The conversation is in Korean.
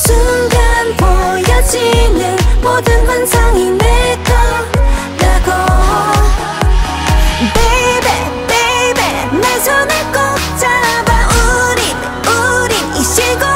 순간 보여지는 모든 환상이 내 거라고. Baby, baby 내 손을 꼭 잡아. 우린, 우린 이 시골